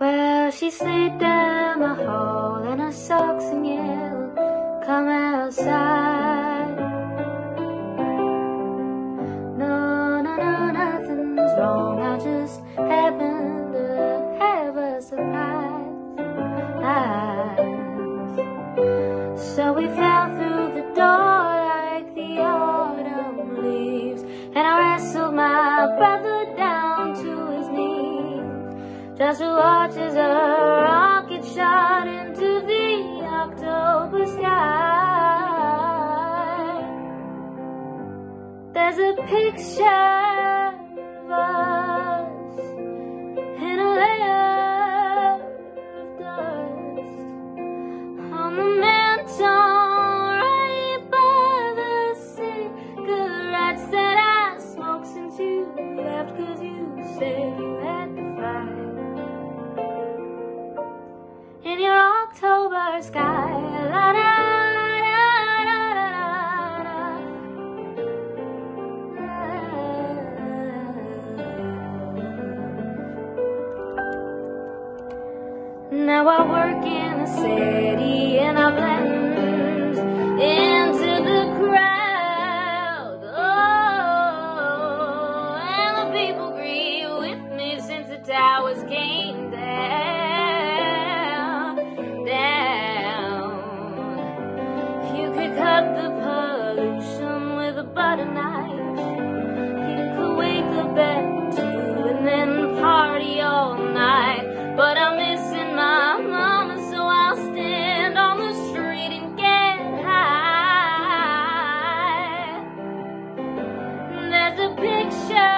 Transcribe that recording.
Well, she slid down the hall in her socks and yelled, Come outside. No, no, no, nothing's wrong. I just happened to have a surprise. So we fell through the door like the autumn leaves, and I wrestled my brother just watch as a rocket shot into the October sky. There's a picture of us in a layer of dust on the mantle right by the cigarettes that I smoked since you left cause you said you in your October sky la, da, da, da. Now I work in the city got a knife. He could wake up at two and then party all night. But I'm missing my mama, so I'll stand on the street and get high. There's a picture.